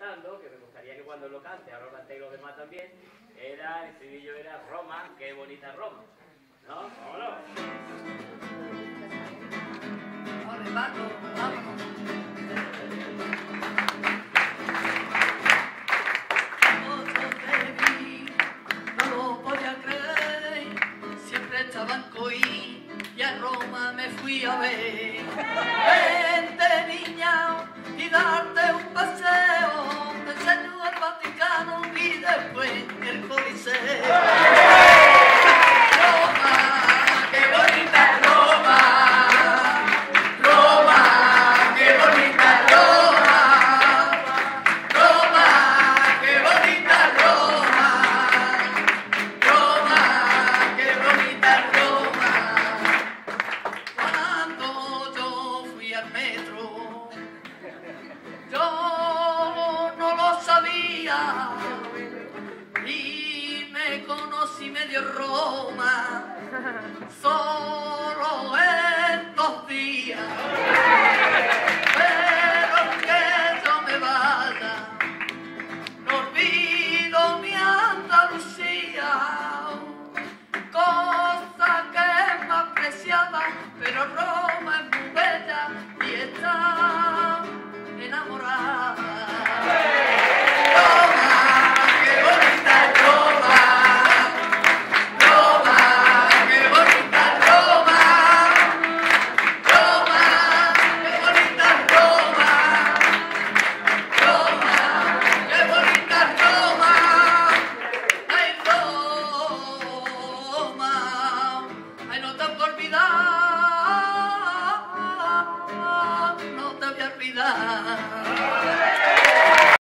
cantando, que me gustaría que cuando lo cante, ahora lo cantéis los demás también, era, el estribillo era Roma, qué bonita Roma. ¿No? ¿Cómo no lo podía creer, siempre estaba en Coí y a Roma me fui a ver. Vente niña y darte y después el Coliseo. Conocí medio Roma. solo olvidar, no te voy a olvidar.